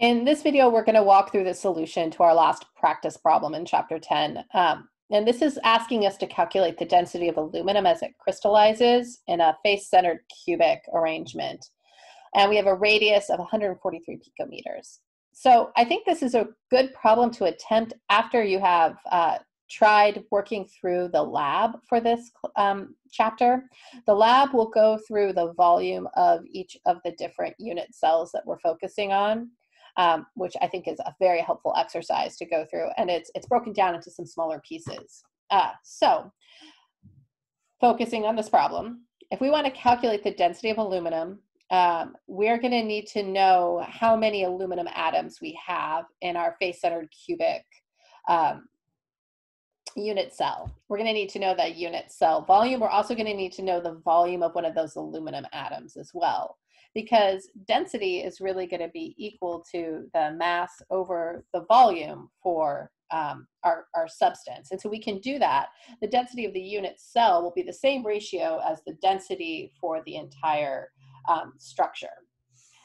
In this video, we're going to walk through the solution to our last practice problem in chapter 10. Um, and this is asking us to calculate the density of aluminum as it crystallizes in a face-centered cubic arrangement. And we have a radius of 143 picometers. So I think this is a good problem to attempt after you have uh, tried working through the lab for this um, chapter. The lab will go through the volume of each of the different unit cells that we're focusing on um, which I think is a very helpful exercise to go through. And it's, it's broken down into some smaller pieces. Uh, so focusing on this problem, if we want to calculate the density of aluminum, um, we're going to need to know how many aluminum atoms we have in our face-centered cubic um, unit cell. We're going to need to know that unit cell volume. We're also going to need to know the volume of one of those aluminum atoms as well because density is really going to be equal to the mass over the volume for um, our, our substance. And so we can do that. The density of the unit cell will be the same ratio as the density for the entire um, structure.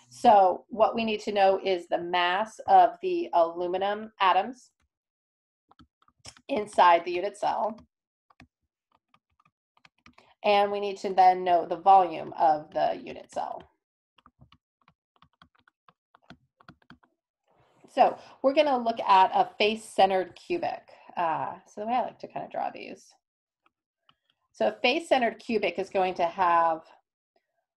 So what we need to know is the mass of the aluminum atoms inside the unit cell. And we need to then know the volume of the unit cell. So we're going to look at a face-centered cubic. Uh, so the way I like to kind of draw these. So a face-centered cubic is going to have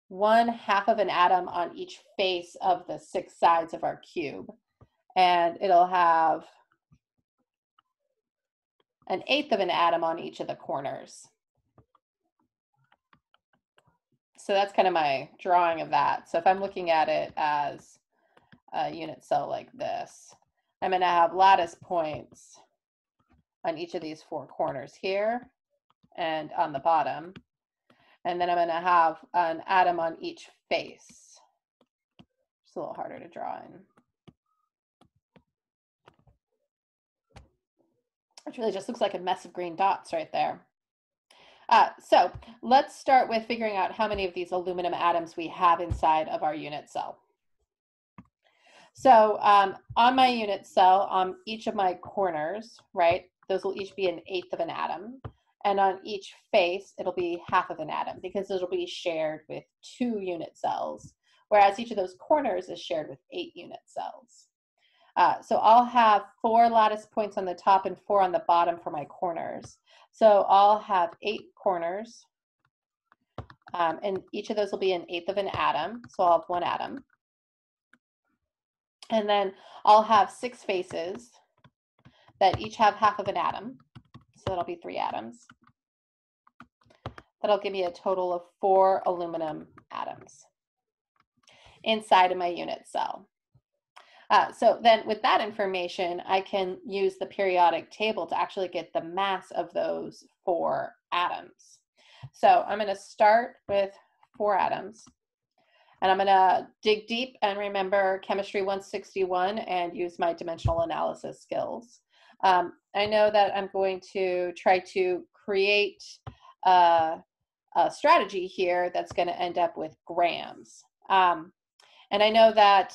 one half of an atom on each face of the six sides of our cube. And it'll have an eighth of an atom on each of the corners. So that's kind of my drawing of that. So if I'm looking at it as a unit cell like this. I'm going to have lattice points on each of these four corners here and on the bottom. And then I'm going to have an atom on each face. It's a little harder to draw in. Which really just looks like a mess of green dots right there. Uh, so let's start with figuring out how many of these aluminum atoms we have inside of our unit cell. So um, on my unit cell, on each of my corners, right, those will each be an eighth of an atom. And on each face, it'll be half of an atom because it'll be shared with two unit cells, whereas each of those corners is shared with eight unit cells. Uh, so I'll have four lattice points on the top and four on the bottom for my corners. So I'll have eight corners, um, and each of those will be an eighth of an atom. So I'll have one atom. And then I'll have six faces that each have half of an atom. So that'll be three atoms. That'll give me a total of four aluminum atoms inside of my unit cell. Uh, so then with that information, I can use the periodic table to actually get the mass of those four atoms. So I'm going to start with four atoms. And I'm gonna dig deep and remember chemistry 161 and use my dimensional analysis skills. Um, I know that I'm going to try to create a, a strategy here that's gonna end up with grams. Um, and I know that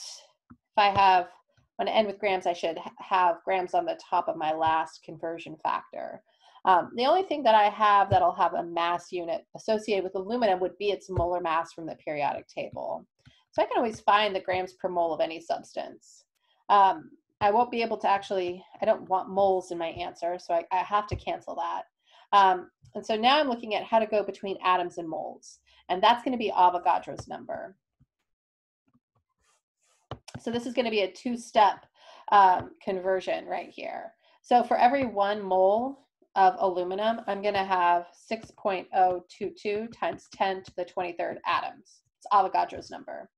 if I have, when I end with grams, I should have grams on the top of my last conversion factor. Um, the only thing that I have that'll have a mass unit associated with aluminum would be its molar mass from the periodic table. So I can always find the grams per mole of any substance. Um, I won't be able to actually, I don't want moles in my answer, so I, I have to cancel that. Um, and so now I'm looking at how to go between atoms and moles. And that's going to be Avogadro's number. So this is going to be a two-step um, conversion right here. So for every one mole of aluminum, I'm going to have 6.022 times 10 to the 23rd atoms. It's Avogadro's number.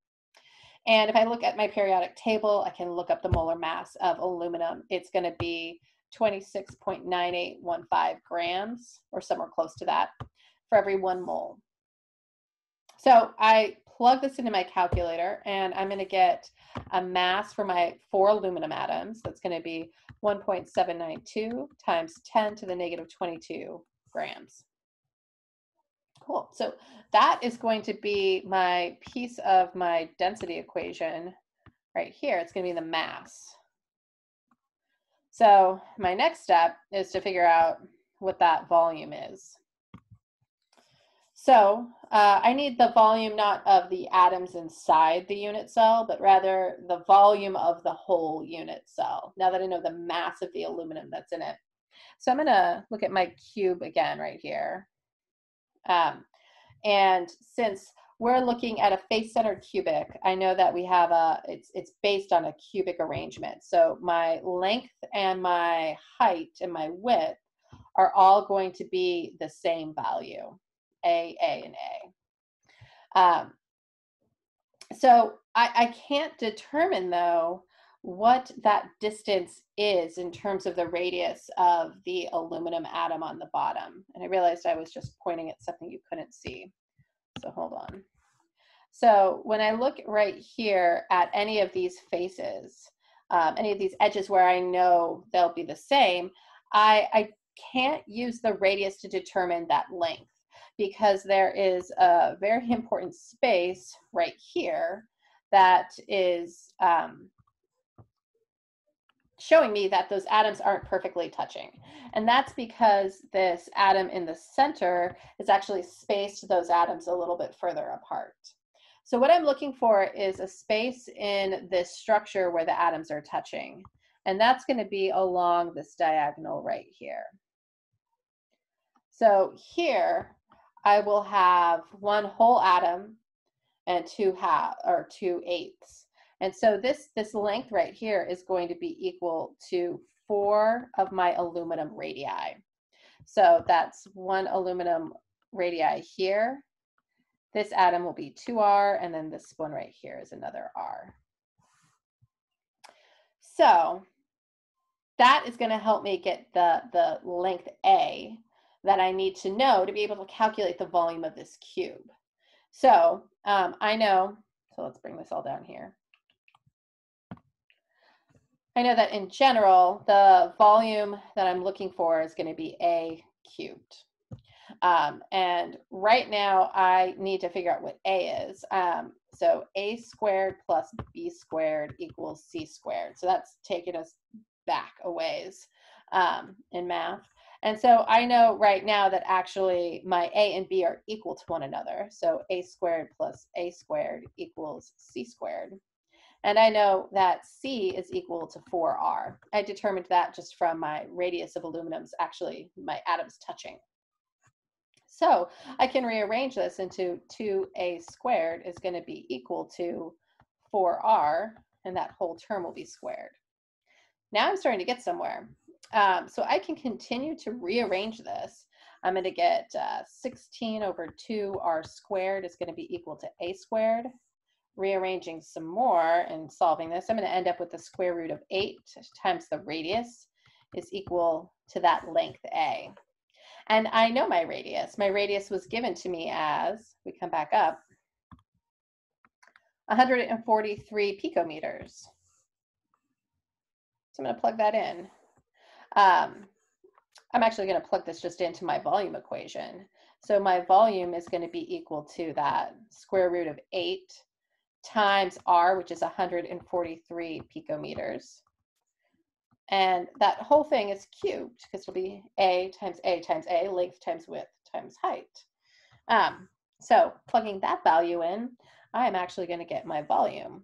And if I look at my periodic table, I can look up the molar mass of aluminum. It's going to be 26.9815 grams or somewhere close to that for every one mole. So I plug this into my calculator and I'm going to get a mass for my four aluminum atoms. That's going to be 1.792 times 10 to the negative 22 grams. Cool. So that is going to be my piece of my density equation right here, it's going to be the mass. So my next step is to figure out what that volume is. So uh, I need the volume not of the atoms inside the unit cell, but rather the volume of the whole unit cell, now that I know the mass of the aluminum that's in it. So I'm to look at my cube again right here. Um, and since we're looking at a face-centered cubic, I know that we have a, it's, it's based on a cubic arrangement. So my length and my height and my width are all going to be the same value, A, A, and A. Um, so I, I can't determine though what that distance is in terms of the radius of the aluminum atom on the bottom. And I realized I was just pointing at something you couldn't see. So hold on. So when I look right here at any of these faces, um, any of these edges where I know they'll be the same, I, I can't use the radius to determine that length because there is a very important space right here that is um, showing me that those atoms aren't perfectly touching. And that's because this atom in the center is actually spaced those atoms a little bit further apart. So what I'm looking for is a space in this structure where the atoms are touching. And that's going to be along this diagonal right here. So here I will have one whole atom and two half or two eighths. And so this, this length right here is going to be equal to four of my aluminum radii. So that's one aluminum radii here. This atom will be 2R, and then this one right here is another R. So that is going to help me get the, the length A that I need to know to be able to calculate the volume of this cube. So um, I know, so let's bring this all down here. I know that in general, the volume that I'm looking for is going to be A cubed. Um, and right now I need to figure out what A is. Um, so A squared plus B squared equals C squared. So that's taking us back a ways um, in math. And so I know right now that actually my A and B are equal to one another. So A squared plus A squared equals C squared. And I know that C is equal to 4R. I determined that just from my radius of aluminums, actually my atoms touching. So I can rearrange this into 2A squared is going to be equal to 4R, and that whole term will be squared. Now I'm starting to get somewhere. Um, so I can continue to rearrange this. I'm going to get uh, 16 over 2R squared is going to be equal to A squared rearranging some more and solving this, I'm going to end up with the square root of 8 times the radius is equal to that length A. And I know my radius. My radius was given to me as, we come back up, 143 picometers. So I'm going to plug that in. Um, I'm actually going to plug this just into my volume equation. So my volume is going to be equal to that square root of 8 times R, which is 143 picometers. And that whole thing is cubed because it'll be A times A times A, length times width times height. Um, so plugging that value in, I'm actually going to get my volume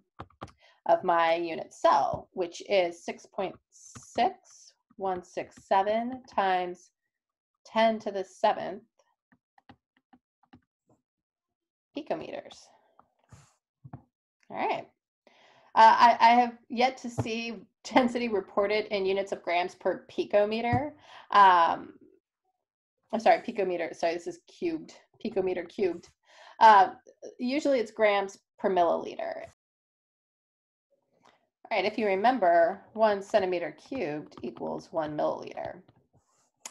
of my unit cell, which is 6.6167 times 10 to the seventh picometers. All right. Uh, I, I, have yet to see density reported in units of grams per picometer. Um, I'm sorry, picometer. Sorry, this is cubed, picometer cubed. Uh, usually it's grams per milliliter. All right, if you remember, one centimeter cubed equals one milliliter.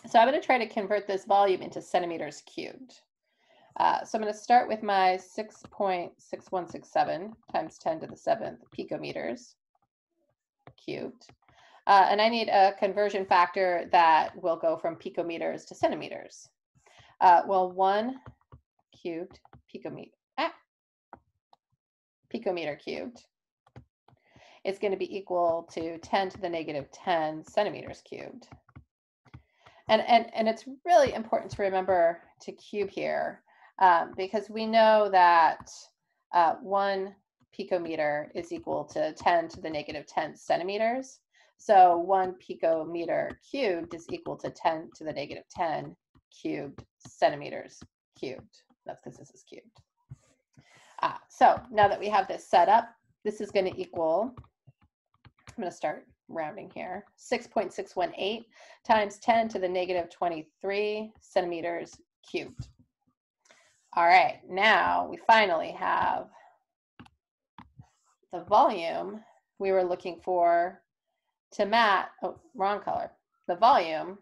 So I'm going to try to convert this volume into centimeters cubed. Uh, so I'm going to start with my 6.6167 times 10 to the seventh picometers cubed. Uh, and I need a conversion factor that will go from picometers to centimeters. Uh, well, one cubed picometer, ah, picometer cubed is going to be equal to 10 to the negative 10 centimeters cubed. And, and, and it's really important to remember to cube here um, because we know that uh, one picometer is equal to 10 to the negative 10 centimeters. So one picometer cubed is equal to 10 to the negative 10 cubed centimeters cubed. That's because this is cubed. Ah, so now that we have this set up, this is going to equal, I'm going to start rounding here, 6.618 times 10 to the negative 23 centimeters cubed. All right, now we finally have the volume we were looking for to match, oh, wrong color, the volume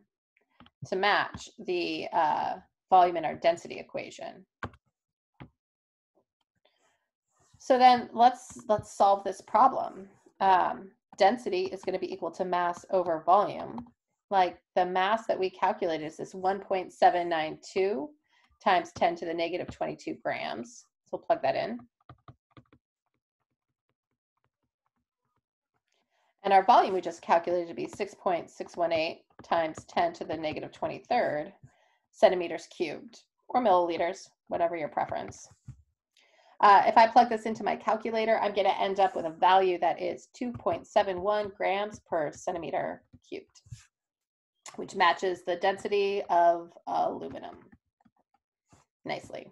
to match the uh, volume in our density equation. So then let's let's solve this problem. Um, density is going to be equal to mass over volume. Like the mass that we calculated is this 1.792 times 10 to the negative 22 grams. So we'll plug that in. And our volume we just calculated to be 6.618 times 10 to the negative 23rd centimeters cubed, or milliliters, whatever your preference. Uh, if I plug this into my calculator, I'm going to end up with a value that is 2.71 grams per centimeter cubed, which matches the density of aluminum nicely.